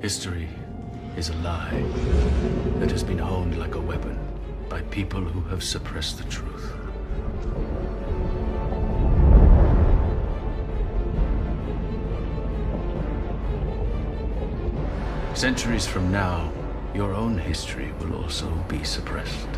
History is a lie that has been honed like a weapon by people who have suppressed the truth. Centuries from now, your own history will also be suppressed.